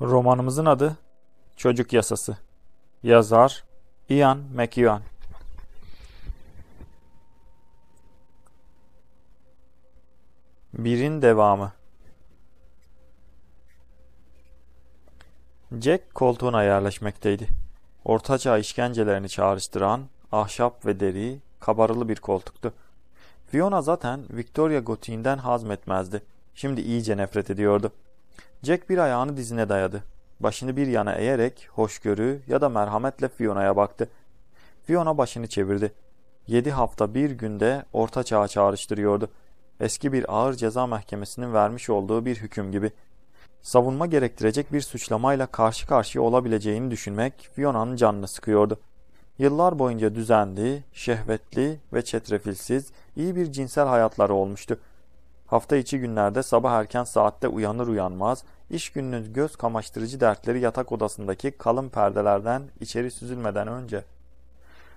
Romanımızın adı Çocuk Yasası. Yazar Ian McEwan. Birin devamı. Jack koltuğuna yerleşmekteydi. Ortaçağ işkencelerini çağrıştıran ahşap ve deri, kabarılı bir koltuktu. Fiona zaten Victoria gotiğinden hazmetmezdi. Şimdi iyice nefret ediyordu. Jack bir ayağını dizine dayadı. Başını bir yana eğerek hoşgörü ya da merhametle Fiona'ya baktı. Fiona başını çevirdi. Yedi hafta bir günde orta çağa çağrıştırıyordu. Eski bir ağır ceza mahkemesinin vermiş olduğu bir hüküm gibi. Savunma gerektirecek bir suçlamayla karşı karşıya olabileceğini düşünmek Fiona'nın canını sıkıyordu. Yıllar boyunca düzenli, şehvetli ve çetrefilsiz iyi bir cinsel hayatları olmuştu. Hafta içi günlerde sabah erken saatte uyanır uyanmaz, iş gününün göz kamaştırıcı dertleri yatak odasındaki kalın perdelerden içeri süzülmeden önce.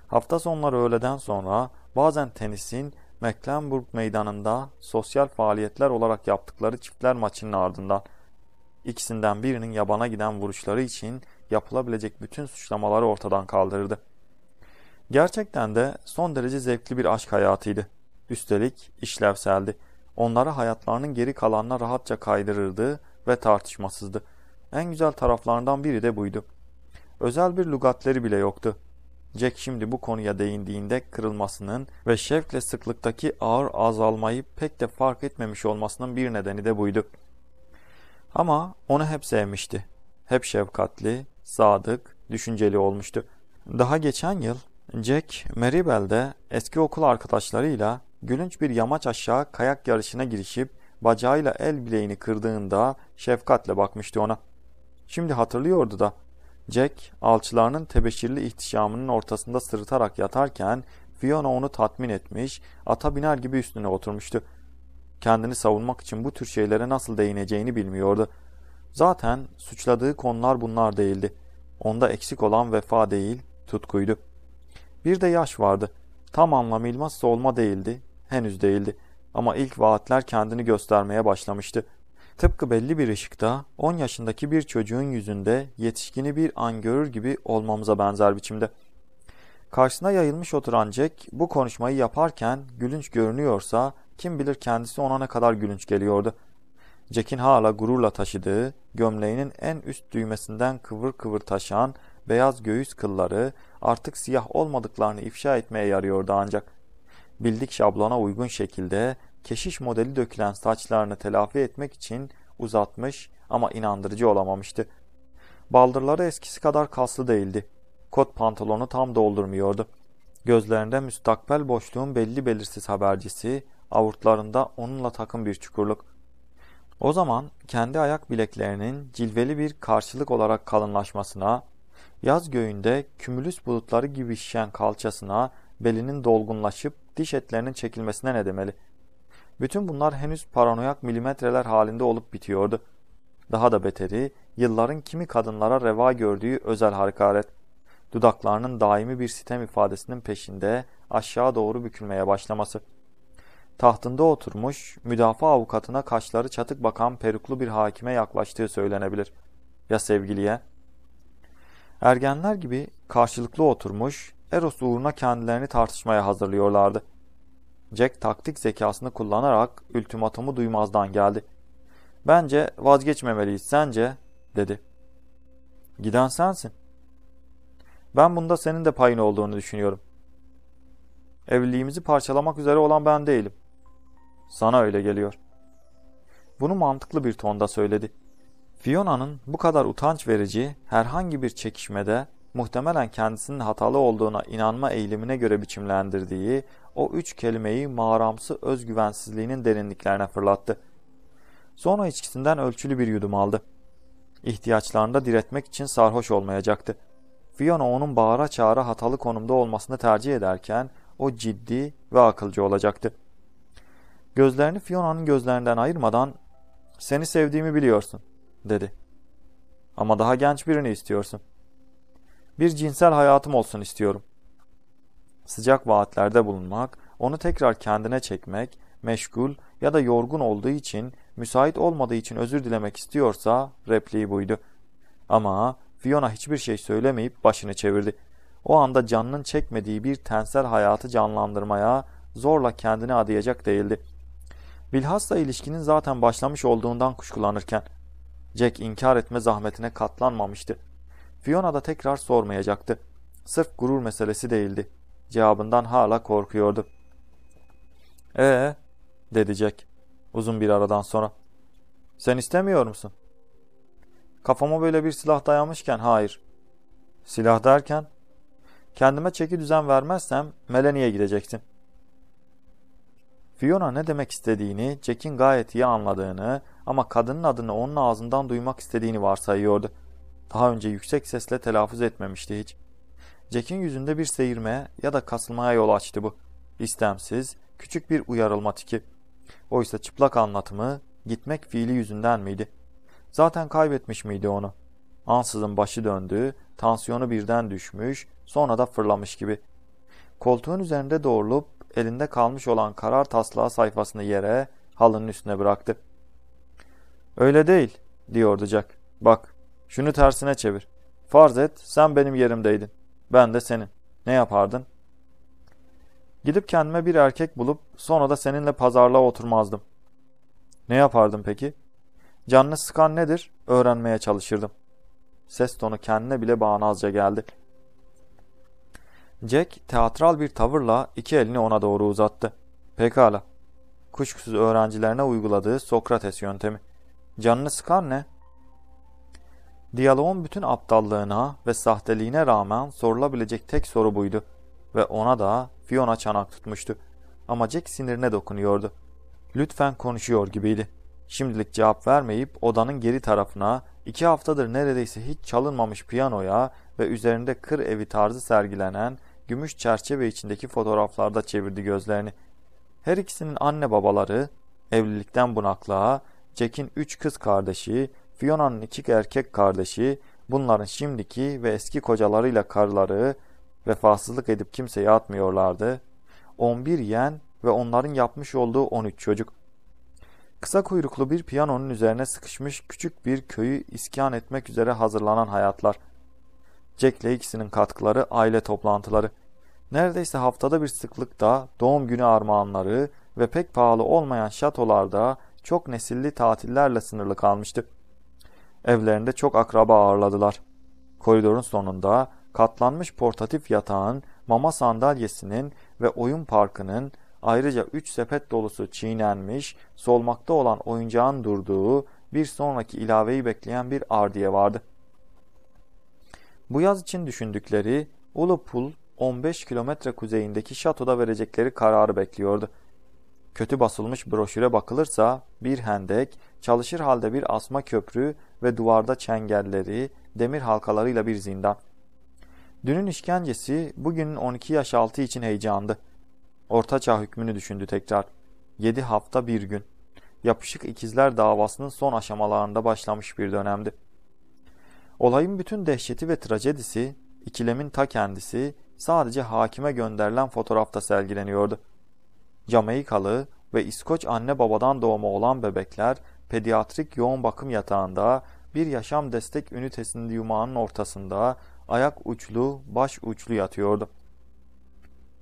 Hafta sonları öğleden sonra bazen tenisin Mecklenburg meydanında sosyal faaliyetler olarak yaptıkları çiftler maçının ardından ikisinden birinin yabana giden vuruşları için yapılabilecek bütün suçlamaları ortadan kaldırırdı. Gerçekten de son derece zevkli bir aşk hayatıydı. Üstelik işlevseldi onları hayatlarının geri kalanına rahatça kaydırırdı ve tartışmasızdı. En güzel taraflarından biri de buydu. Özel bir lügatleri bile yoktu. Jack şimdi bu konuya değindiğinde kırılmasının ve şevkle sıklıktaki ağır azalmayı pek de fark etmemiş olmasının bir nedeni de buydu. Ama onu hep sevmişti. Hep şefkatli, sadık, düşünceli olmuştu. Daha geçen yıl Jack, Maribel'de eski okul arkadaşlarıyla gülünç bir yamaç aşağı kayak yarışına girişip bacağıyla el bileğini kırdığında şefkatle bakmıştı ona. Şimdi hatırlıyordu da Jack alçılarının tebeşirli ihtişamının ortasında sırıtarak yatarken Fiona onu tatmin etmiş, ata biner gibi üstüne oturmuştu. Kendini savunmak için bu tür şeylere nasıl değineceğini bilmiyordu. Zaten suçladığı konular bunlar değildi. Onda eksik olan vefa değil, tutkuydu. Bir de yaş vardı. Tam anlamıyla olma değildi henüz değildi ama ilk vaatler kendini göstermeye başlamıştı. Tıpkı belli bir ışıkta 10 yaşındaki bir çocuğun yüzünde yetişkini bir an görür gibi olmamıza benzer biçimde. Karşısına yayılmış oturan Jack bu konuşmayı yaparken gülünç görünüyorsa kim bilir kendisi ona ne kadar gülünç geliyordu. Jack'in hala gururla taşıdığı, gömleğinin en üst düğmesinden kıvır kıvır taşan beyaz göğüs kılları artık siyah olmadıklarını ifşa etmeye yarıyordu ancak bildik şablona uygun şekilde keşiş modeli dökülen saçlarını telafi etmek için uzatmış ama inandırıcı olamamıştı. Baldırları eskisi kadar kaslı değildi. Kot pantolonu tam doldurmuyordu. Gözlerinde müstakbel boşluğun belli belirsiz habercisi, avurtlarında onunla takım bir çukurluk. O zaman kendi ayak bileklerinin cilveli bir karşılık olarak kalınlaşmasına, yaz göğünde kümülüs bulutları gibi şişen kalçasına belinin dolgunlaşıp diş etlerinin çekilmesine ne demeli? Bütün bunlar henüz paranoyak milimetreler halinde olup bitiyordu. Daha da beteri, yılların kimi kadınlara reva gördüğü özel hakaret. Dudaklarının daimi bir sitem ifadesinin peşinde aşağı doğru bükülmeye başlaması. Tahtında oturmuş, müdafaa avukatına kaşları çatık bakan peruklu bir hakime yaklaştığı söylenebilir. Ya sevgiliye? Ergenler gibi karşılıklı oturmuş, Eros uğruna kendilerini tartışmaya hazırlıyorlardı. Jack taktik zekasını kullanarak ultimatomu duymazdan geldi. Bence vazgeçmemeliyiz sence dedi. Giden sensin. Ben bunda senin de payın olduğunu düşünüyorum. Evliliğimizi parçalamak üzere olan ben değilim. Sana öyle geliyor. Bunu mantıklı bir tonda söyledi. Fiona'nın bu kadar utanç verici herhangi bir çekişmede muhtemelen kendisinin hatalı olduğuna inanma eğilimine göre biçimlendirdiği o üç kelimeyi mağaramsı özgüvensizliğinin derinliklerine fırlattı. Sonra içkisinden ölçülü bir yudum aldı. İhtiyaçlarında diretmek için sarhoş olmayacaktı. Fiona onun bağıra çağıra hatalı konumda olmasını tercih ederken o ciddi ve akılcı olacaktı. Gözlerini Fiona'nın gözlerinden ayırmadan ''Seni sevdiğimi biliyorsun.'' dedi. ''Ama daha genç birini istiyorsun.'' Bir cinsel hayatım olsun istiyorum. Sıcak vaatlerde bulunmak, onu tekrar kendine çekmek, meşgul ya da yorgun olduğu için, müsait olmadığı için özür dilemek istiyorsa repliği buydu. Ama Fiona hiçbir şey söylemeyip başını çevirdi. O anda canının çekmediği bir tensel hayatı canlandırmaya zorla kendini adayacak değildi. Bilhassa ilişkinin zaten başlamış olduğundan kuşkulanırken Jack inkar etme zahmetine katlanmamıştı. Fiona da tekrar sormayacaktı. Sırf gurur meselesi değildi. Cevabından hala korkuyordu. Ee, dedi Jack uzun bir aradan sonra. Sen istemiyor musun? Kafama böyle bir silah dayamışken hayır. Silah derken? Kendime çeki düzen vermezsem Melanie'ye gideceksin. Fiona ne demek istediğini, Jack'in gayet iyi anladığını ama kadının adını onun ağzından duymak istediğini varsayıyordu. Daha önce yüksek sesle telaffuz etmemişti hiç. Jack'in yüzünde bir seyirme ya da kasılmaya yol açtı bu. İstemsiz, küçük bir uyarılma tiki. Oysa çıplak anlatımı gitmek fiili yüzünden miydi? Zaten kaybetmiş miydi onu? Ansızın başı döndü, tansiyonu birden düşmüş, sonra da fırlamış gibi. Koltuğun üzerinde doğrulup elinde kalmış olan karar taslağı sayfasını yere, halının üstüne bıraktı. Öyle değil, diyordu Jack. Bak, şunu tersine çevir. Farz et, sen benim yerimdeydin. Ben de senin. Ne yapardın? Gidip kendime bir erkek bulup sonra da seninle pazarlığa oturmazdım. Ne yapardım peki? Canını sıkan nedir? Öğrenmeye çalışırdım. Ses tonu kendine bile bağnazca geldi. Jack teatral bir tavırla iki elini ona doğru uzattı. Pekala. Kuşkusuz öğrencilerine uyguladığı Sokrates yöntemi. Canını sıkan ne? Diyaloğun bütün aptallığına ve sahteliğine rağmen sorulabilecek tek soru buydu. Ve ona da Fiona çanak tutmuştu. Ama Jack sinirine dokunuyordu. Lütfen konuşuyor gibiydi. Şimdilik cevap vermeyip odanın geri tarafına iki haftadır neredeyse hiç çalınmamış piyanoya ve üzerinde kır evi tarzı sergilenen gümüş çerçeve içindeki fotoğraflarda çevirdi gözlerini. Her ikisinin anne babaları evlilikten bunaklığa, Jack'in üç kız kardeşi, Fiona'nın iki erkek kardeşi, bunların şimdiki ve eski kocalarıyla karıları vefasızlık edip kimseye atmıyorlardı. 11 yen ve onların yapmış olduğu 13 çocuk. Kısa kuyruklu bir piyanonun üzerine sıkışmış küçük bir köyü iskan etmek üzere hazırlanan hayatlar. Jack ile ikisinin katkıları aile toplantıları. Neredeyse haftada bir sıklıkta doğum günü armağanları ve pek pahalı olmayan şatolarda çok nesilli tatillerle sınırlı kalmıştı. Evlerinde çok akraba ağırladılar. Koridorun sonunda katlanmış portatif yatağın, mama sandalyesinin ve oyun parkının ayrıca üç sepet dolusu çiğnenmiş, solmakta olan oyuncağın durduğu bir sonraki ilaveyi bekleyen bir ardiye vardı. Bu yaz için düşündükleri Ulupul 15 kilometre kuzeyindeki şatoda verecekleri kararı bekliyordu. Kötü basılmış broşüre bakılırsa bir hendek, çalışır halde bir asma köprü ve duvarda çengelleri, demir halkalarıyla bir zindan. Dünün işkencesi bugünün 12 yaş altı için heyecandı. Ortaçağ hükmünü düşündü tekrar. 7 hafta bir gün. Yapışık ikizler davasının son aşamalarında başlamış bir dönemdi. Olayın bütün dehşeti ve trajedisi, ikilemin ta kendisi sadece hakime gönderilen fotoğrafta sergileniyordu. Jamaikalı ve İskoç anne babadan doğma olan bebekler pediatrik yoğun bakım yatağında bir yaşam destek ünitesinin yumağının ortasında ayak uçlu, baş uçlu yatıyordu.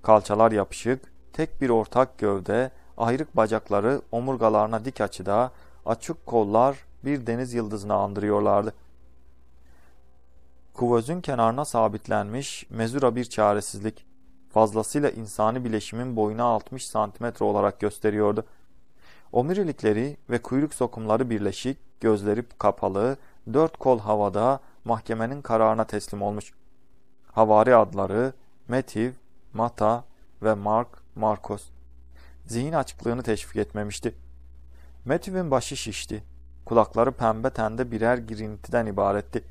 Kalçalar yapışık, tek bir ortak gövde, ayrık bacakları omurgalarına dik açıda, açık kollar bir deniz yıldızını andırıyorlardı. Kuvözün kenarına sabitlenmiş mezura bir çaresizlik, fazlasıyla insani bileşimin boyuna 60 santimetre olarak gösteriyordu. Omurilikleri ve kuyruk sokumları birleşik, gözleri kapalı, dört kol havada mahkemenin kararına teslim olmuş. Havari adları Metiv, Mata ve Mark Marcos. Zihin açıklığını teşvik etmemişti. Matthew'in başı şişti. Kulakları pembe tende birer girintiden ibaretti.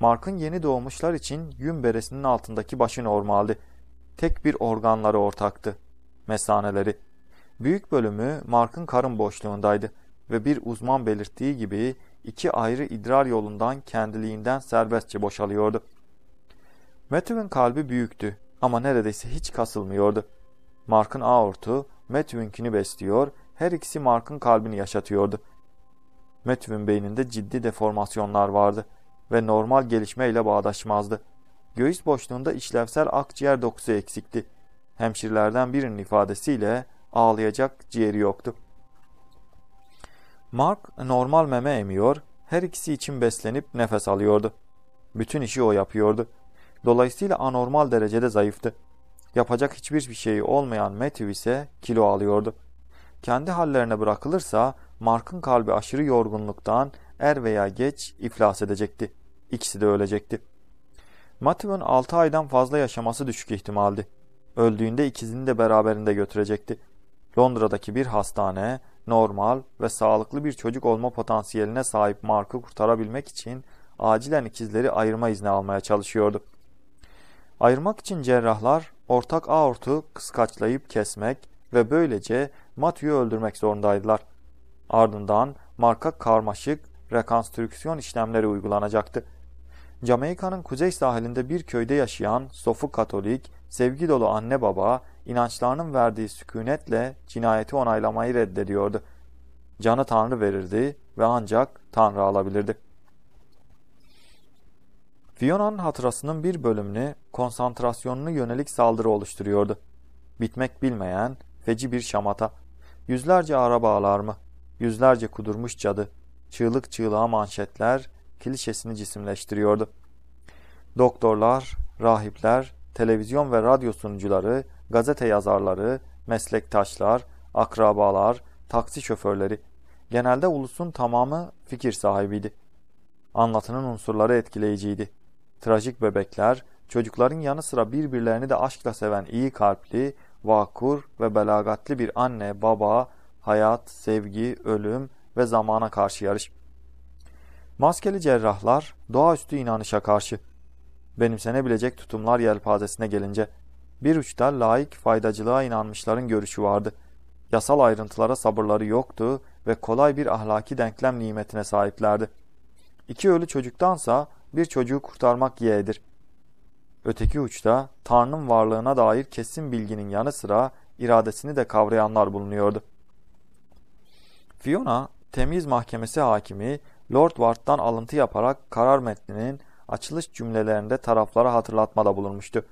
Mark'ın yeni doğmuşlar için yün beresinin altındaki başı normaldi. Tek bir organları ortaktı. Mesaneleri. Büyük bölümü Mark'ın karın boşluğundaydı ve bir uzman belirttiği gibi iki ayrı idrar yolundan kendiliğinden serbestçe boşalıyordu. Matthew'in kalbi büyüktü ama neredeyse hiç kasılmıyordu. Mark'ın aortu Matthew'inkini besliyor, her ikisi Mark'ın kalbini yaşatıyordu. Matthew'in beyninde ciddi deformasyonlar vardı. ve normal gelişmeyle bağdaşmazdı. Göğüs boşluğunda işlevsel akciğer dokusu eksikti. Hemşirelerden birinin ifadesiyle ağlayacak ciğeri yoktu. Mark normal meme emiyor, her ikisi için beslenip nefes alıyordu. Bütün işi o yapıyordu. Dolayısıyla anormal derecede zayıftı. Yapacak hiçbir bir şeyi olmayan Matthew ise kilo alıyordu. Kendi hallerine bırakılırsa Mark'ın kalbi aşırı yorgunluktan er veya geç iflas edecekti. İkisi de ölecekti. Matthew'un 6 aydan fazla yaşaması düşük ihtimaldi. Öldüğünde ikisini de beraberinde götürecekti. Londra'daki bir hastane normal ve sağlıklı bir çocuk olma potansiyeline sahip Mark'ı kurtarabilmek için acilen ikizleri ayırma izni almaya çalışıyordu. Ayırmak için cerrahlar ortak aortu kıskaçlayıp kesmek ve böylece Matthew'yu öldürmek zorundaydılar. Ardından Mark'a karmaşık rekonstrüksiyon işlemleri uygulanacaktı. Jamaika'nın kuzey sahilinde bir köyde yaşayan sofu katolik, sevgi dolu anne baba, inançlarının verdiği sükunetle cinayeti onaylamayı reddediyordu. Canı Tanrı verirdi ve ancak Tanrı alabilirdi. Fiona'nın hatırasının bir bölümünü konsantrasyonunu yönelik saldırı oluşturuyordu. Bitmek bilmeyen, feci bir şamata, yüzlerce araba alarmı, yüzlerce kudurmuş cadı, çığlık çığlığa manşetler, klişesini cisimleştiriyordu. Doktorlar, rahipler, televizyon ve radyo sunucuları, gazete yazarları, meslektaşlar, akrabalar, taksi şoförleri, genelde ulusun tamamı fikir sahibiydi. Anlatının unsurları etkileyiciydi. Trajik bebekler, çocukların yanı sıra birbirlerini de aşkla seven iyi kalpli, vakur ve belagatli bir anne, baba, hayat, sevgi, ölüm ve zamana karşı yarış. Maskeli cerrahlar doğaüstü inanışa karşı. Benimsenebilecek tutumlar yelpazesine gelince bir uçta laik faydacılığa inanmışların görüşü vardı. Yasal ayrıntılara sabırları yoktu ve kolay bir ahlaki denklem nimetine sahiplerdi. İki ölü çocuktansa bir çocuğu kurtarmak yeğdir. Öteki uçta Tanrı'nın varlığına dair kesin bilginin yanı sıra iradesini de kavrayanlar bulunuyordu. Fiona, temiz mahkemesi hakimi Lord Ward'dan alıntı yaparak karar metninin açılış cümlelerinde taraflara hatırlatmada bulunmuştu.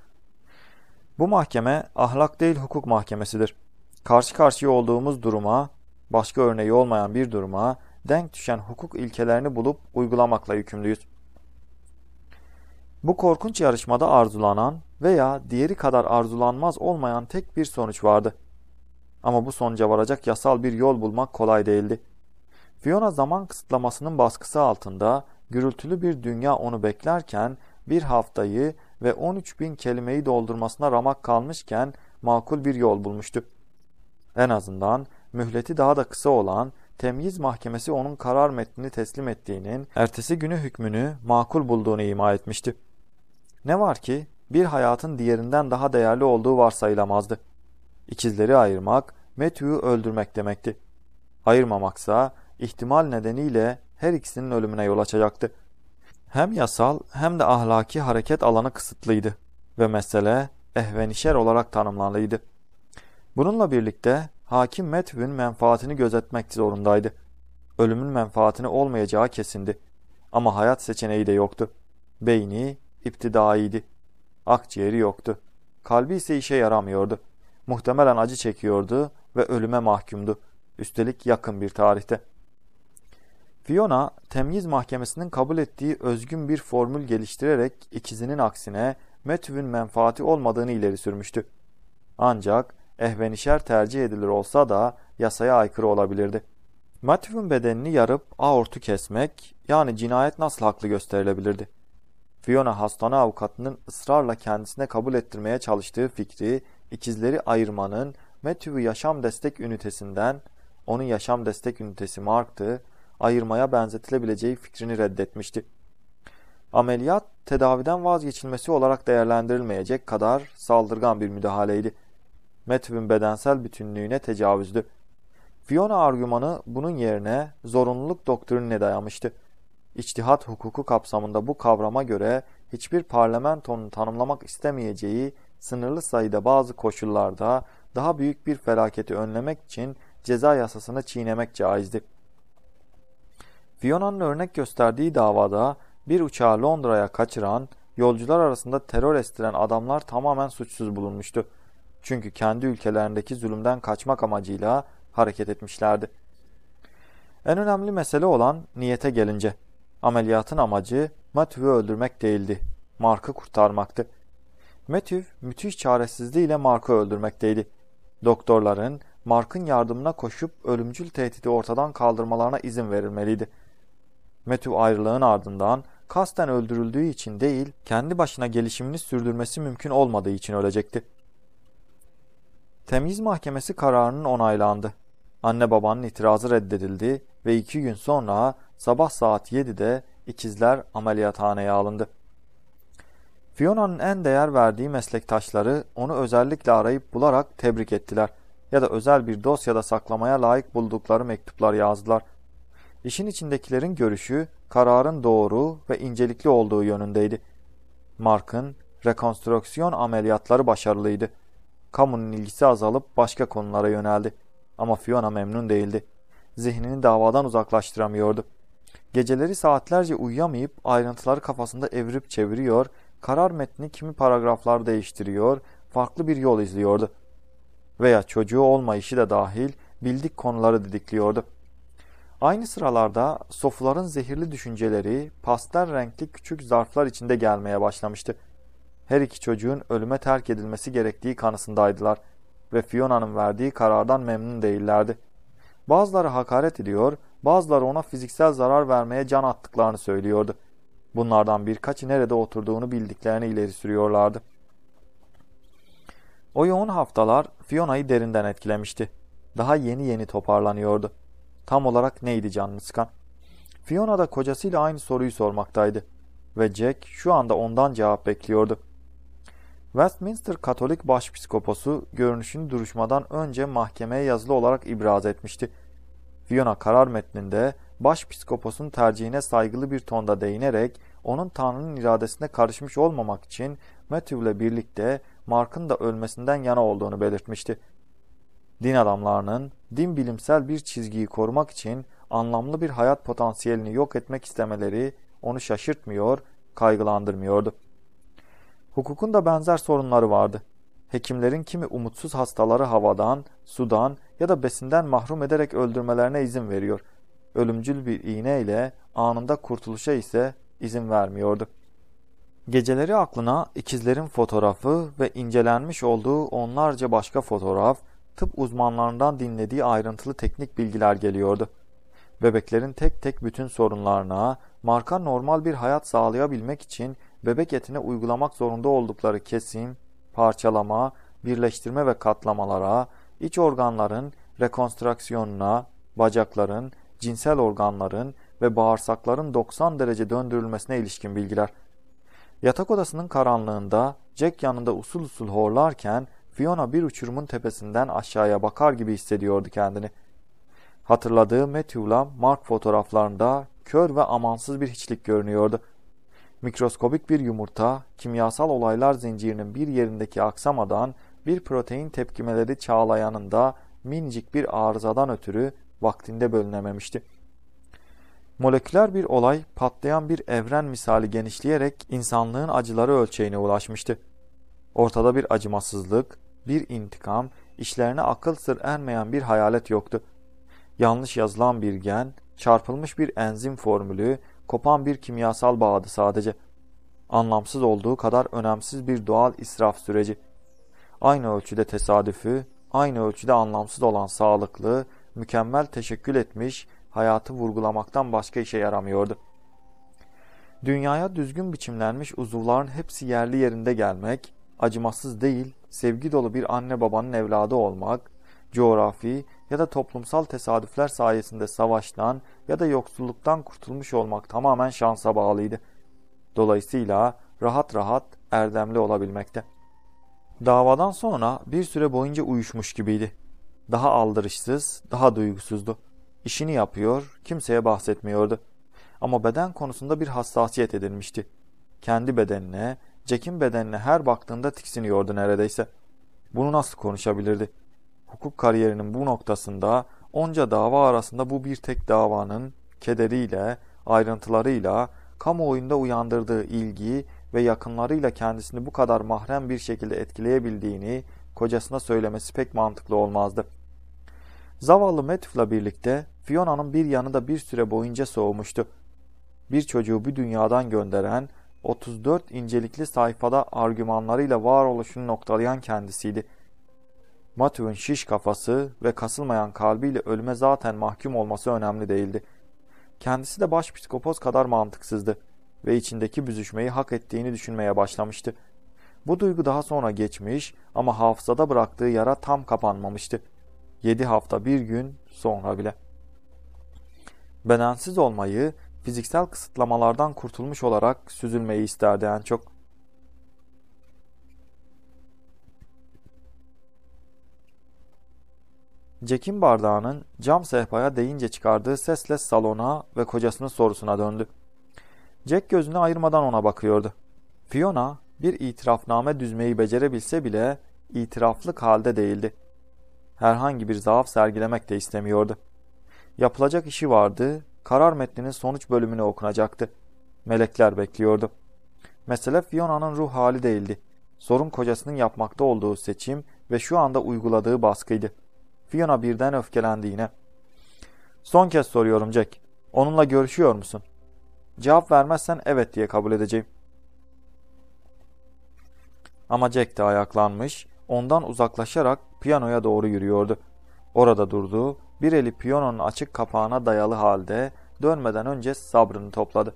Bu mahkeme ahlak değil hukuk mahkemesidir. Karşı karşıya olduğumuz duruma, başka örneği olmayan bir duruma denk düşen hukuk ilkelerini bulup uygulamakla yükümlüyüz. Bu korkunç yarışmada arzulanan veya diğeri kadar arzulanmaz olmayan tek bir sonuç vardı. Ama bu sonuca varacak yasal bir yol bulmak kolay değildi. Fiona zaman kısıtlamasının baskısı altında gürültülü bir dünya onu beklerken bir haftayı ve 13 bin kelimeyi doldurmasına ramak kalmışken makul bir yol bulmuştu. En azından mühleti daha da kısa olan temyiz mahkemesi onun karar metnini teslim ettiğinin ertesi günü hükmünü makul bulduğunu ima etmişti. Ne var ki bir hayatın diğerinden daha değerli olduğu varsayılamazdı. İkizleri ayırmak, Matthew'u öldürmek demekti. Ayırmamaksa ihtimal nedeniyle her ikisinin ölümüne yol açacaktı. Hem yasal hem de ahlaki hareket alanı kısıtlıydı ve mesele ehvenişer olarak tanımlanılıydı. Bununla birlikte hakim Matthew'ün menfaatini gözetmek zorundaydı. Ölümün menfaatini olmayacağı kesindi. Ama hayat seçeneği de yoktu. Beyni iptidaiydi. Akciğeri yoktu. Kalbi ise işe yaramıyordu. Muhtemelen acı çekiyordu ve ölüme mahkumdu. Üstelik yakın bir tarihte. Fiona, temyiz mahkemesinin kabul ettiği özgün bir formül geliştirerek ikizinin aksine Matthew'ün menfaati olmadığını ileri sürmüştü. Ancak ehvenişer tercih edilir olsa da yasaya aykırı olabilirdi. Matthew'ün bedenini yarıp aortu kesmek yani cinayet nasıl haklı gösterilebilirdi? Fiona hastane avukatının ısrarla kendisine kabul ettirmeye çalıştığı fikri ikizleri ayırmanın Matthew'u yaşam destek ünitesinden, onun yaşam destek ünitesi Mark'tı, ayırmaya benzetilebileceği fikrini reddetmişti. Ameliyat tedaviden vazgeçilmesi olarak değerlendirilmeyecek kadar saldırgan bir müdahaleydi. Matthew'ün bedensel bütünlüğüne tecavüzdü. Fiona argümanı bunun yerine zorunluluk doktrinine dayamıştı. İçtihat hukuku kapsamında bu kavrama göre hiçbir parlamentonun tanımlamak istemeyeceği sınırlı sayıda bazı koşullarda daha büyük bir felaketi önlemek için ceza yasasını çiğnemek caizdi. Fiona'nın örnek gösterdiği davada bir uçağı Londra'ya kaçıran, yolcular arasında terör estiren adamlar tamamen suçsuz bulunmuştu. Çünkü kendi ülkelerindeki zulümden kaçmak amacıyla hareket etmişlerdi. En önemli mesele olan niyete gelince, ameliyatın amacı Matthew'u öldürmek değildi, Mark'ı kurtarmaktı. Matthew müthiş çaresizliğiyle Mark'ı öldürmekteydi. Doktorların Mark'ın yardımına koşup ölümcül tehdidi ortadan kaldırmalarına izin verilmeliydi. Matthew ayrılığın ardından kasten öldürüldüğü için değil, kendi başına gelişimini sürdürmesi mümkün olmadığı için ölecekti. Temyiz mahkemesi kararının onaylandı. Anne babanın itirazı reddedildi ve iki gün sonra sabah saat 7'de ikizler ameliyathaneye alındı. Fiona'nın en değer verdiği meslektaşları onu özellikle arayıp bularak tebrik ettiler ya da özel bir dosyada saklamaya layık buldukları mektuplar yazdılar. İşin içindekilerin görüşü kararın doğru ve incelikli olduğu yönündeydi. Mark'ın rekonstrüksiyon ameliyatları başarılıydı. Kamunun ilgisi azalıp başka konulara yöneldi. Ama Fiona memnun değildi. Zihnini davadan uzaklaştıramıyordu. Geceleri saatlerce uyuyamayıp ayrıntıları kafasında evirip çeviriyor, karar metni kimi paragraflar değiştiriyor, farklı bir yol izliyordu. Veya çocuğu olmayışı da dahil bildik konuları didikliyordu. Aynı sıralarda sofuların zehirli düşünceleri pastel renkli küçük zarflar içinde gelmeye başlamıştı. Her iki çocuğun ölüme terk edilmesi gerektiği kanısındaydılar ve Fiona'nın verdiği karardan memnun değillerdi. Bazıları hakaret ediyor, bazıları ona fiziksel zarar vermeye can attıklarını söylüyordu. Bunlardan birkaçı nerede oturduğunu bildiklerini ileri sürüyorlardı. O yoğun haftalar Fiona'yı derinden etkilemişti. Daha yeni yeni toparlanıyordu. Tam olarak neydi canını sıkan? Fiona da kocasıyla aynı soruyu sormaktaydı. Ve Jack şu anda ondan cevap bekliyordu. Westminster Katolik Başpiskoposu görünüşünü duruşmadan önce mahkemeye yazılı olarak ibraz etmişti. Fiona karar metninde Başpiskoposun tercihine saygılı bir tonda değinerek onun Tanrı'nın iradesine karışmış olmamak için Matthew ile birlikte Mark'ın da ölmesinden yana olduğunu belirtmişti. Din adamlarının din bilimsel bir çizgiyi korumak için anlamlı bir hayat potansiyelini yok etmek istemeleri onu şaşırtmıyor, kaygılandırmıyordu. Hukukun da benzer sorunları vardı. Hekimlerin kimi umutsuz hastaları havadan, sudan ya da besinden mahrum ederek öldürmelerine izin veriyor. Ölümcül bir iğne ile anında kurtuluşa ise izin vermiyordu. Geceleri aklına ikizlerin fotoğrafı ve incelenmiş olduğu onlarca başka fotoğraf, tıp uzmanlarından dinlediği ayrıntılı teknik bilgiler geliyordu. Bebeklerin tek tek bütün sorunlarına, marka normal bir hayat sağlayabilmek için bebek etine uygulamak zorunda oldukları kesim, parçalama, birleştirme ve katlamalara, iç organların rekonstrüksiyonuna, bacakların, cinsel organların ve bağırsakların 90 derece döndürülmesine ilişkin bilgiler. Yatak odasının karanlığında Jack yanında usul usul horlarken Fiona bir uçurumun tepesinden aşağıya bakar gibi hissediyordu kendini. Hatırladığı Matthew'la Mark fotoğraflarında kör ve amansız bir hiçlik görünüyordu. Mikroskobik bir yumurta, kimyasal olaylar zincirinin bir yerindeki aksamadan bir protein tepkimeleri çağlayanında minicik bir arızadan ötürü vaktinde bölünememişti. Moleküler bir olay patlayan bir evren misali genişleyerek insanlığın acıları ölçeğine ulaşmıştı. Ortada bir acımasızlık, bir intikam, işlerine akıl sır ermeyen bir hayalet yoktu. Yanlış yazılan bir gen, çarpılmış bir enzim formülü, kopan bir kimyasal bağdı sadece. Anlamsız olduğu kadar önemsiz bir doğal israf süreci. Aynı ölçüde tesadüfü, aynı ölçüde anlamsız olan sağlıklı, mükemmel teşekkül etmiş, hayatı vurgulamaktan başka işe yaramıyordu. Dünyaya düzgün biçimlenmiş uzuvların hepsi yerli yerinde gelmek, acımasız değil, sevgi dolu bir anne babanın evladı olmak, coğrafi ya da toplumsal tesadüfler sayesinde savaştan ya da yoksulluktan kurtulmuş olmak tamamen şansa bağlıydı. Dolayısıyla rahat rahat erdemli olabilmekte. Davadan sonra bir süre boyunca uyuşmuş gibiydi. Daha aldırışsız, daha duygusuzdu. İşini yapıyor, kimseye bahsetmiyordu. Ama beden konusunda bir hassasiyet edinmişti. Kendi bedenine, Jack'in bedenine her baktığında tiksiniyordu neredeyse. Bunu nasıl konuşabilirdi? Hukuk kariyerinin bu noktasında onca dava arasında bu bir tek davanın kederiyle, ayrıntılarıyla, kamuoyunda uyandırdığı ilgiyi ve yakınlarıyla kendisini bu kadar mahrem bir şekilde etkileyebildiğini kocasına söylemesi pek mantıklı olmazdı. Zavallı Matthew'la birlikte Fiona'nın bir yanı da bir süre boyunca soğumuştu. Bir çocuğu bir dünyadan gönderen, 34 incelikli sayfada argümanlarıyla varoluşunu noktalayan kendisiydi. Matthew'un şiş kafası ve kasılmayan kalbiyle ölüme zaten mahkum olması önemli değildi. Kendisi de baş psikopos kadar mantıksızdı ve içindeki büzüşmeyi hak ettiğini düşünmeye başlamıştı. Bu duygu daha sonra geçmiş ama hafızada bıraktığı yara tam kapanmamıştı. Yedi hafta bir gün sonra bile. Bedensiz olmayı, fiziksel kısıtlamalardan kurtulmuş olarak süzülmeyi isterdi en çok. Jack'in bardağının cam sehpaya değince çıkardığı sesle salona ve kocasının sorusuna döndü. Jack gözünü ayırmadan ona bakıyordu. Fiona bir itirafname düzmeyi becerebilse bile itiraflık halde değildi. Herhangi bir zaaf sergilemek de istemiyordu. Yapılacak işi vardı, karar metninin sonuç bölümünü okunacaktı. Melekler bekliyordu. Mesele Fiona'nın ruh hali değildi. Sorun kocasının yapmakta olduğu seçim ve şu anda uyguladığı baskıydı. Fiona birden öfkelendi yine. Son kez soruyorum Jack. Onunla görüşüyor musun? Cevap vermezsen evet diye kabul edeceğim. Ama Jack de ayaklanmış, ondan uzaklaşarak piyanoya doğru yürüyordu. Orada durdu, bir eli piyanonun açık kapağına dayalı halde dönmeden önce sabrını topladı.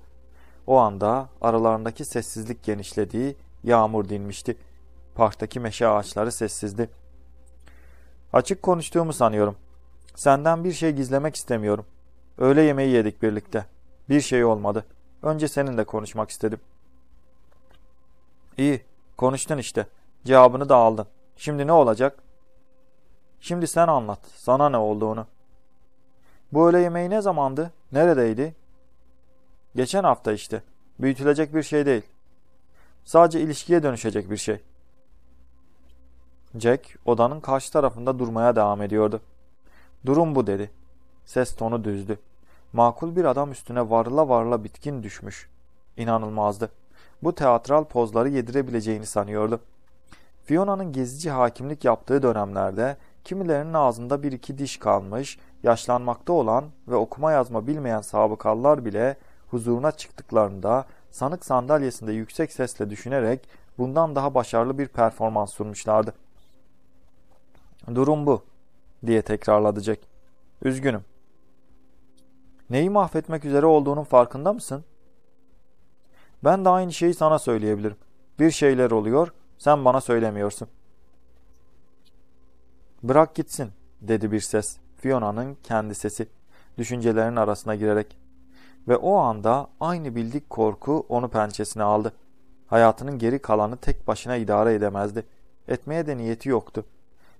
O anda aralarındaki sessizlik genişledi, yağmur dinmişti. Parktaki meşe ağaçları sessizdi. Açık konuştuğumu sanıyorum. Senden bir şey gizlemek istemiyorum. Öğle yemeği yedik birlikte. Bir şey olmadı. Önce seninle konuşmak istedim. İyi, konuştun işte. Cevabını da aldın. Şimdi ne olacak? Şimdi sen anlat. Sana ne olduğunu. Bu öğle yemeği ne zamandı? Neredeydi? Geçen hafta işte. Büyütülecek bir şey değil. Sadece ilişkiye dönüşecek bir şey. Jack odanın karşı tarafında durmaya devam ediyordu. Durum bu dedi. Ses tonu düzdü. Makul bir adam üstüne varla varla bitkin düşmüş. İnanılmazdı. Bu teatral pozları yedirebileceğini sanıyordu. Fiona'nın gezici hakimlik yaptığı dönemlerde kimilerinin ağzında bir iki diş kalmış, yaşlanmakta olan ve okuma yazma bilmeyen sabıkalılar bile huzuruna çıktıklarında sanık sandalyesinde yüksek sesle düşünerek bundan daha başarılı bir performans sunmuşlardı. Durum bu diye tekrarladı Jack. Üzgünüm. Neyi mahvetmek üzere olduğunun farkında mısın? Ben de aynı şeyi sana söyleyebilirim. Bir şeyler oluyor, sen bana söylemiyorsun. Bırak gitsin, dedi bir ses. Fiona'nın kendi sesi, düşüncelerin arasına girerek. Ve o anda aynı bildik korku onu pençesine aldı. Hayatının geri kalanı tek başına idare edemezdi. Etmeye de niyeti yoktu.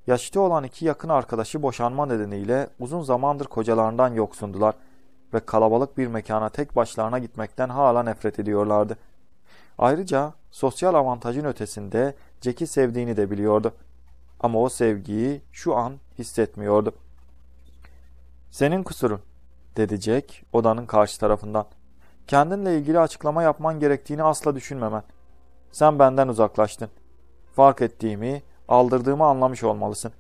Yaşlı olan iki yakın arkadaşı boşanma nedeniyle uzun zamandır kocalarından yoksundular ve kalabalık bir mekana tek başlarına gitmekten hala nefret ediyorlardı. Ayrıca sosyal avantajın ötesinde Jack'i sevdiğini de biliyordu. Ama o sevgiyi şu an hissetmiyordu. Senin kusurun, dedi Jack odanın karşı tarafından. Kendinle ilgili açıklama yapman gerektiğini asla düşünmemen. Sen benden uzaklaştın. Fark ettiğimi, aldırdığımı anlamış olmalısın.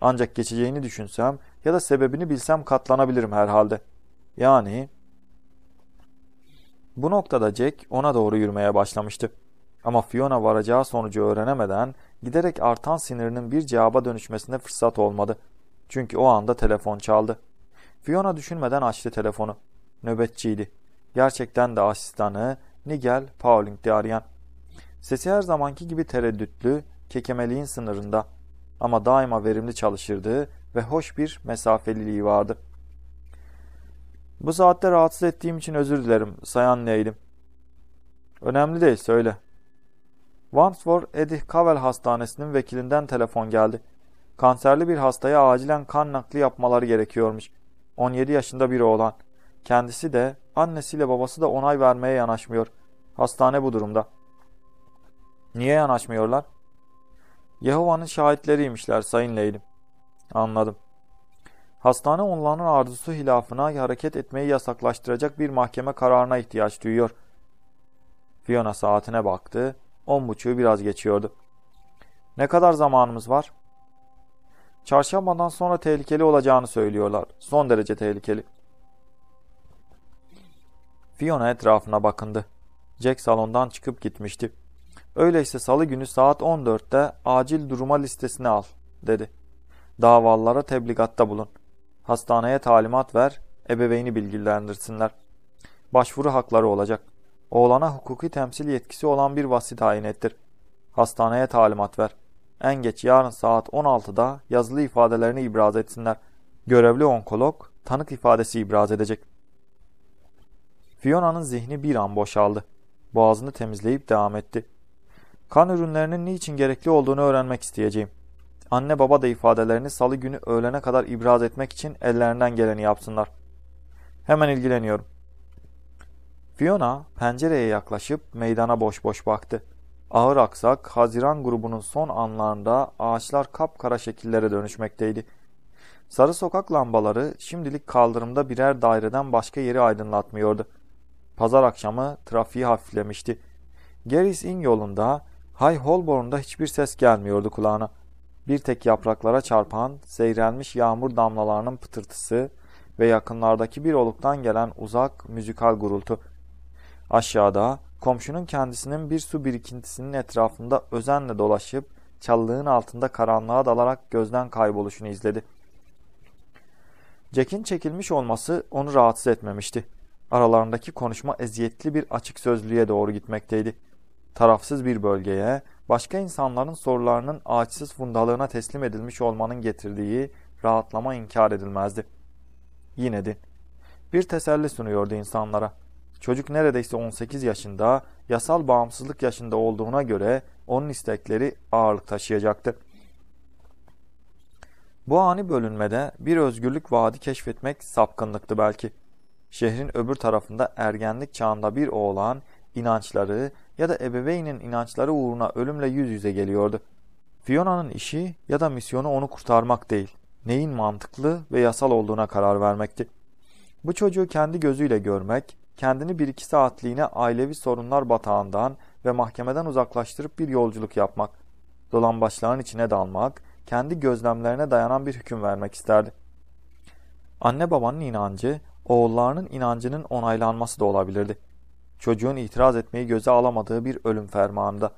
Ancak geçeceğini düşünsem ya da sebebini bilsem katlanabilirim herhalde. Yani... Bu noktada Jack ona doğru yürümeye başlamıştı. Ama Fiona varacağı sonucu öğrenemeden giderek artan sinirinin bir cevaba dönüşmesine fırsat olmadı. Çünkü o anda telefon çaldı. Fiona düşünmeden açtı telefonu. Nöbetçiydi. Gerçekten de asistanı Nigel Pauling'di arayan. Sesi her zamanki gibi tereddütlü, kekemeliğin sınırında ama daima verimli çalışırdı ve hoş bir mesafeliliği vardı. Bu saatte rahatsız ettiğim için özür dilerim, sayan neydim? Önemli değil, söyle. Wandsworth Edith Cavell Hastanesi'nin vekilinden telefon geldi. Kanserli bir hastaya acilen kan nakli yapmaları gerekiyormuş. 17 yaşında biri olan. Kendisi de, annesiyle babası da onay vermeye yanaşmıyor. Hastane bu durumda. Niye yanaşmıyorlar? Yahova'nın şahitleriymişler Sayın Leylim. Anladım. Hastane onların arzusu hilafına hareket etmeyi yasaklaştıracak bir mahkeme kararına ihtiyaç duyuyor. Fiona saatine baktı. On buçuğu biraz geçiyordu. Ne kadar zamanımız var? Çarşambadan sonra tehlikeli olacağını söylüyorlar. Son derece tehlikeli. Fiona etrafına bakındı. Jack salondan çıkıp gitmişti. Öyleyse salı günü saat 14'te acil duruma listesini al, dedi. Davalılara tebligatta bulun. Hastaneye talimat ver, ebeveyni bilgilendirsinler. Başvuru hakları olacak. Oğlana hukuki temsil yetkisi olan bir vasi tayin ettir. Hastaneye talimat ver. En geç yarın saat 16'da yazılı ifadelerini ibraz etsinler. Görevli onkolog tanık ifadesi ibraz edecek. Fiona'nın zihni bir an boşaldı. Boğazını temizleyip devam etti. Kan ürünlerinin niçin gerekli olduğunu öğrenmek isteyeceğim. Anne baba da ifadelerini salı günü öğlene kadar ibraz etmek için ellerinden geleni yapsınlar. Hemen ilgileniyorum. Fiona pencereye yaklaşıp meydana boş boş baktı. Ağır aksak Haziran grubunun son anlarında ağaçlar kapkara şekillere dönüşmekteydi. Sarı sokak lambaları şimdilik kaldırımda birer daireden başka yeri aydınlatmıyordu. Pazar akşamı trafiği hafiflemişti. Gerris Inn yolunda High Holborn'da hiçbir ses gelmiyordu kulağına. Bir tek yapraklara çarpan, seyrelmiş yağmur damlalarının pıtırtısı ve yakınlardaki bir oluktan gelen uzak müzikal gurultu. Aşağıda komşunun kendisinin bir su birikintisinin etrafında özenle dolaşıp çallığın altında karanlığa dalarak gözden kayboluşunu izledi. Jack'in çekilmiş olması onu rahatsız etmemişti. Aralarındaki konuşma eziyetli bir açık sözlüğe doğru gitmekteydi. Tarafsız bir bölgeye, başka insanların sorularının ağaçsız fundalığına teslim edilmiş olmanın getirdiği rahatlama inkar edilmezdi. Yine de bir teselli sunuyordu insanlara. Çocuk neredeyse 18 yaşında, yasal bağımsızlık yaşında olduğuna göre onun istekleri ağırlık taşıyacaktı. Bu ani bölünmede bir özgürlük vaadi keşfetmek sapkınlıktı belki. Şehrin öbür tarafında ergenlik çağında bir oğlan inançları ya da ebeveynin inançları uğruna ölümle yüz yüze geliyordu. Fiona'nın işi ya da misyonu onu kurtarmak değil, neyin mantıklı ve yasal olduğuna karar vermekti. Bu çocuğu kendi gözüyle görmek, kendini bir iki saatliğine ailevi sorunlar batağından ve mahkemeden uzaklaştırıp bir yolculuk yapmak, dolambaçların içine dalmak, kendi gözlemlerine dayanan bir hüküm vermek isterdi. Anne babanın inancı, oğullarının inancının onaylanması da olabilirdi. Çocuğun itiraz etmeyi göze alamadığı bir ölüm fermanında.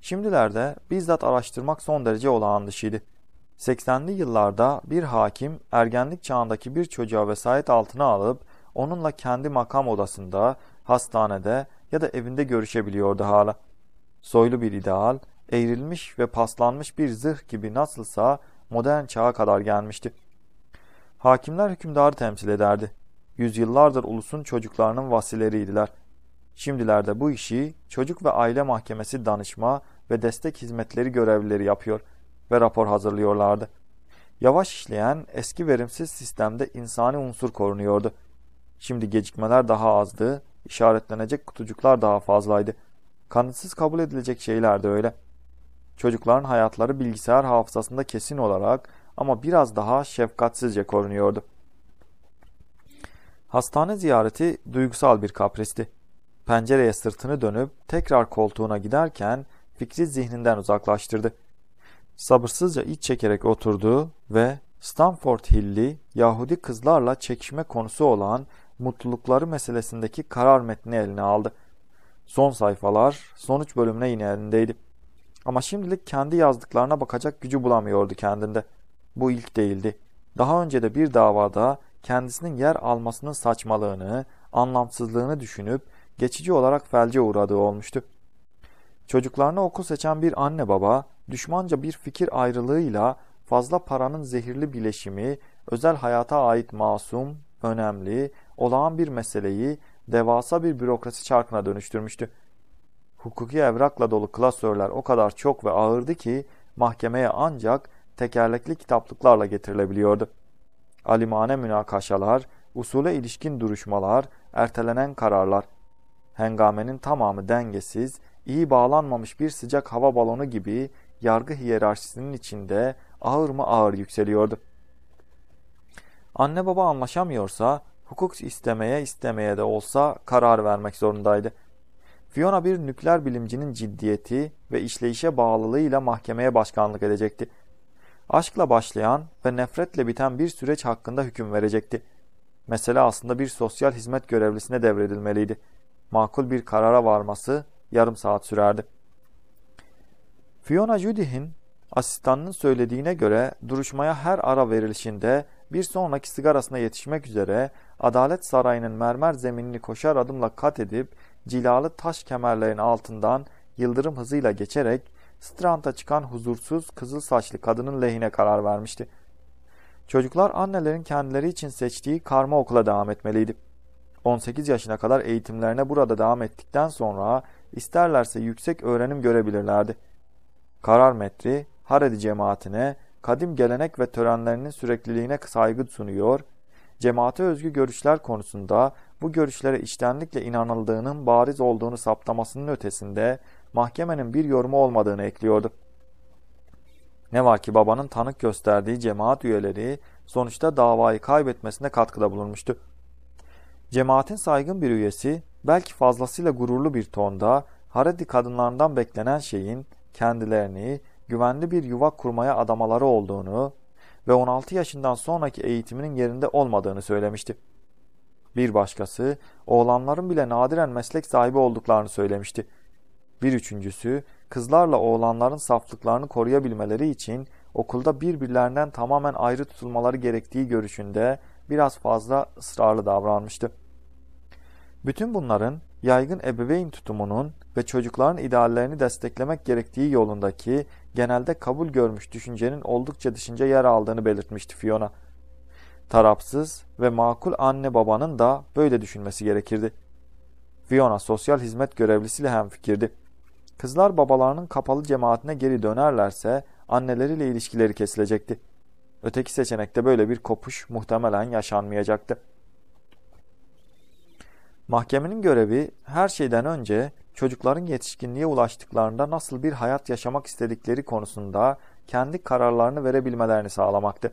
Şimdilerde bizzat araştırmak son derece olağan dışıydı. 80'li yıllarda bir hakim ergenlik çağındaki bir çocuğa vesayet altına alıp onunla kendi makam odasında, hastanede ya da evinde görüşebiliyordu hala. Soylu bir ideal, eğrilmiş ve paslanmış bir zırh gibi nasılsa modern çağa kadar gelmişti. Hakimler hükümdarı temsil ederdi. Yüzyıllardır ulusun çocuklarının vasileriydiler. Şimdilerde bu işi çocuk ve aile mahkemesi danışma ve destek hizmetleri görevlileri yapıyor ve rapor hazırlıyorlardı. Yavaş işleyen eski verimsiz sistemde insani unsur korunuyordu. Şimdi gecikmeler daha azdı, işaretlenecek kutucuklar daha fazlaydı. Kanıtsız kabul edilecek şeyler de öyle. Çocukların hayatları bilgisayar hafızasında kesin olarak ama biraz daha şefkatsizce korunuyordu. Hastane ziyareti duygusal bir kapristi. Pencereye sırtını dönüp tekrar koltuğuna giderken fikri zihninden uzaklaştırdı. Sabırsızca iç çekerek oturdu ve Stanford Hill'li Yahudi kızlarla çekişme konusu olan mutlulukları meselesindeki karar metni eline aldı. Son sayfalar sonuç bölümüne yine elindeydi. Ama şimdilik kendi yazdıklarına bakacak gücü bulamıyordu kendinde. Bu ilk değildi. Daha önce de bir davada kendisinin yer almasının saçmalığını, anlamsızlığını düşünüp geçici olarak felce uğradığı olmuştu. Çocuklarına okul seçen bir anne baba, düşmanca bir fikir ayrılığıyla fazla paranın zehirli bileşimi, özel hayata ait masum, önemli, olağan bir meseleyi devasa bir bürokrasi çarkına dönüştürmüştü. Hukuki evrakla dolu klasörler o kadar çok ve ağırdı ki mahkemeye ancak tekerlekli kitaplıklarla getirilebiliyordu. Alimane münakaşalar, usule ilişkin duruşmalar, ertelenen kararlar. Hengamenin tamamı dengesiz, iyi bağlanmamış bir sıcak hava balonu gibi yargı hiyerarşisinin içinde ağır mı ağır yükseliyordu. Anne baba anlaşamıyorsa hukuk istemeye istemeye de olsa karar vermek zorundaydı. Fiona bir nükleer bilimcinin ciddiyeti ve işleyişe bağlılığıyla mahkemeye başkanlık edecekti. Aşkla başlayan ve nefretle biten bir süreç hakkında hüküm verecekti. Mesele aslında bir sosyal hizmet görevlisine devredilmeliydi. Makul bir karara varması yarım saat sürerdi. Fiona Judy'hin asistanının söylediğine göre duruşmaya her ara verilişinde bir sonraki sigarasına yetişmek üzere Adalet Sarayı'nın mermer zeminini koşar adımla kat edip cilalı taş kemerlerin altından yıldırım hızıyla geçerek Strand'a çıkan huzursuz kızıl saçlı kadının lehine karar vermişti. Çocuklar annelerin kendileri için seçtiği karma okula devam etmeliydi. 18 yaşına kadar eğitimlerine burada devam ettikten sonra isterlerse yüksek öğrenim görebilirlerdi. Karar metri Haredi cemaatine kadim gelenek ve törenlerinin sürekliliğine saygı sunuyor, cemaate özgü görüşler konusunda bu görüşlere içtenlikle inanıldığının bariz olduğunu saptamasının ötesinde mahkemenin bir yorumu olmadığını ekliyordu. Ne var ki babanın tanık gösterdiği cemaat üyeleri sonuçta davayı kaybetmesine katkıda bulunmuştu. Cemaatin saygın bir üyesi belki fazlasıyla gururlu bir tonda Haredi kadınlarından beklenen şeyin kendilerini güvenli bir yuva kurmaya adamaları olduğunu ve 16 yaşından sonraki eğitiminin yerinde olmadığını söylemişti. Bir başkası oğlanların bile nadiren meslek sahibi olduklarını söylemişti. Bir üçüncüsü kızlarla oğlanların saflıklarını koruyabilmeleri için okulda birbirlerinden tamamen ayrı tutulmaları gerektiği görüşünde biraz fazla ısrarlı davranmıştı. Bütün bunların yaygın ebeveyn tutumunun ve çocukların ideallerini desteklemek gerektiği yolundaki genelde kabul görmüş düşüncenin oldukça dışınca yer aldığını belirtmişti Fiona. Tarafsız ve makul anne babanın da böyle düşünmesi gerekirdi. Fiona sosyal hizmet görevlisiyle hemfikirdi. Kızlar babalarının kapalı cemaatine geri dönerlerse anneleriyle ilişkileri kesilecekti. Öteki seçenekte böyle bir kopuş muhtemelen yaşanmayacaktı. Mahkemenin görevi her şeyden önce çocukların yetişkinliğe ulaştıklarında nasıl bir hayat yaşamak istedikleri konusunda kendi kararlarını verebilmelerini sağlamaktı.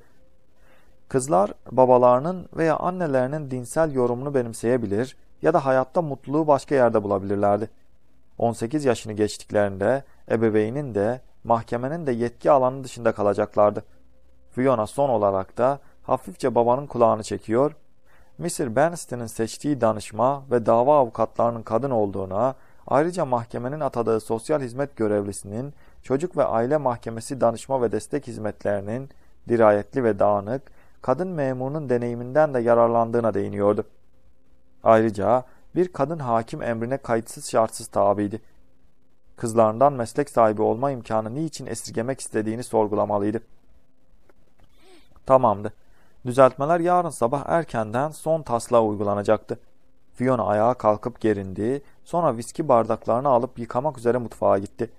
Kızlar babalarının veya annelerinin dinsel yorumunu benimseyebilir ya da hayatta mutluluğu başka yerde bulabilirlerdi. 18 yaşını geçtiklerinde ebeveynin de mahkemenin de yetki alanı dışında kalacaklardı. Fiona son olarak da hafifçe babanın kulağını çekiyor, Mr. Bernstein'in seçtiği danışma ve dava avukatlarının kadın olduğuna Ayrıca mahkemenin atadığı sosyal hizmet görevlisinin çocuk ve aile mahkemesi danışma ve destek hizmetlerinin dirayetli ve dağınık, kadın memurunun deneyiminden de yararlandığına değiniyordu. Ayrıca bir kadın hakim emrine kayıtsız şartsız tabiydi. Kızlarından meslek sahibi olma imkanı niçin esirgemek istediğini sorgulamalıydı. Tamamdı. Düzeltmeler yarın sabah erkenden son taslağa uygulanacaktı. Fiona ayağa kalkıp gerindi, sonra viski bardaklarını alıp yıkamak üzere mutfağa gitti.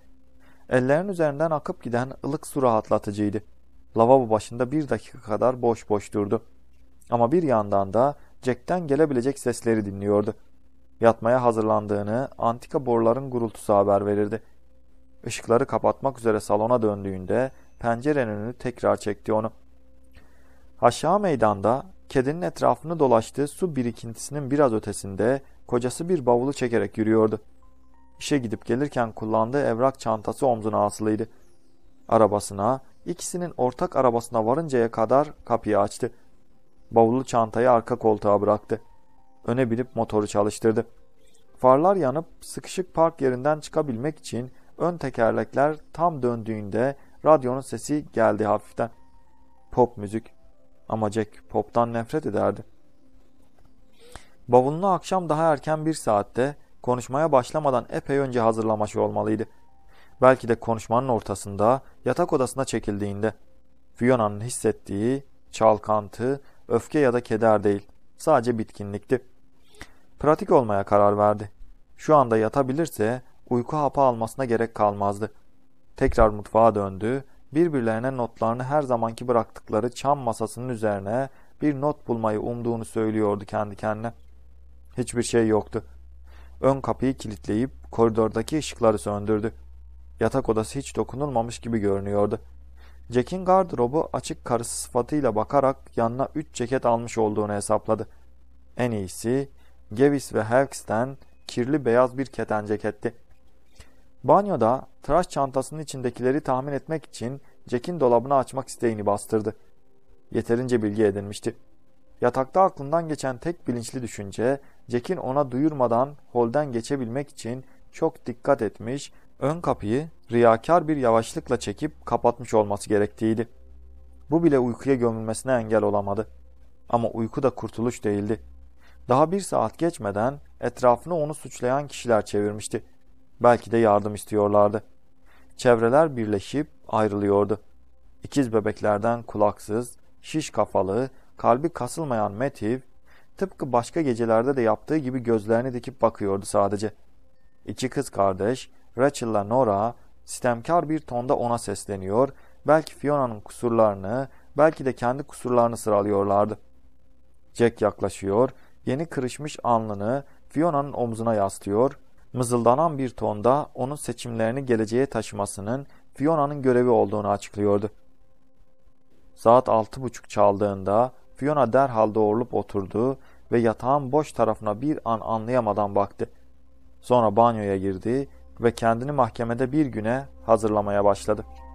Ellerin üzerinden akıp giden ılık su rahatlatıcıydı. Lavabo başında bir dakika kadar boş boş durdu. Ama bir yandan da Jack'ten gelebilecek sesleri dinliyordu. Yatmaya hazırlandığını antika boruların gurultusu haber verirdi. Işıkları kapatmak üzere salona döndüğünde pencerenin önünü tekrar çekti onu. Aşağı meydanda kedinin etrafını dolaştığı su birikintisinin biraz ötesinde kocası bir bavulu çekerek yürüyordu. İşe gidip gelirken kullandığı evrak çantası omzuna asılıydı. Arabasına, ikisinin ortak arabasına varıncaya kadar kapıyı açtı. Bavulu çantayı arka koltuğa bıraktı. Öne binip motoru çalıştırdı. Farlar yanıp sıkışık park yerinden çıkabilmek için ön tekerlekler tam döndüğünde radyonun sesi geldi hafiften. Pop müzik. Ama Jack poptan nefret ederdi. Bavulunu akşam daha erken bir saatte konuşmaya başlamadan epey önce hazırlamış olmalıydı. Belki de konuşmanın ortasında yatak odasına çekildiğinde Fiona'nın hissettiği çalkantı, öfke ya da keder değil. Sadece bitkinlikti. Pratik olmaya karar verdi. Şu anda yatabilirse uyku hapı almasına gerek kalmazdı. Tekrar mutfağa döndü birbirlerine notlarını her zamanki bıraktıkları çam masasının üzerine bir not bulmayı umduğunu söylüyordu kendi kendine. Hiçbir şey yoktu. Ön kapıyı kilitleyip koridordaki ışıkları söndürdü. Yatak odası hiç dokunulmamış gibi görünüyordu. Jack'in gardırobu açık karısı sıfatıyla bakarak yanına üç ceket almış olduğunu hesapladı. En iyisi Gevis ve Helks'ten kirli beyaz bir keten ceketti. Banyoda tıraş çantasının içindekileri tahmin etmek için Jack'in dolabını açmak isteğini bastırdı. Yeterince bilgi edinmişti. Yatakta aklından geçen tek bilinçli düşünce Jack'in ona duyurmadan holden geçebilmek için çok dikkat etmiş, ön kapıyı riyakar bir yavaşlıkla çekip kapatmış olması gerektiğiydi. Bu bile uykuya gömülmesine engel olamadı. Ama uyku da kurtuluş değildi. Daha bir saat geçmeden etrafını onu suçlayan kişiler çevirmişti. Belki de yardım istiyorlardı. Çevreler birleşip ayrılıyordu. İkiz bebeklerden kulaksız, şiş kafalı, kalbi kasılmayan Matthew, tıpkı başka gecelerde de yaptığı gibi gözlerini dikip bakıyordu sadece. İki kız kardeş, Rachel'la Nora, sistemkar bir tonda ona sesleniyor, belki Fiona'nın kusurlarını, belki de kendi kusurlarını sıralıyorlardı. Jack yaklaşıyor, yeni kırışmış alnını Fiona'nın omzuna yaslıyor, mızıldanan bir tonda onun seçimlerini geleceğe taşımasının Fiona'nın görevi olduğunu açıklıyordu. Saat altı buçuk çaldığında Fiona derhal doğrulup oturdu ve yatağın boş tarafına bir an anlayamadan baktı. Sonra banyoya girdi ve kendini mahkemede bir güne hazırlamaya başladı.''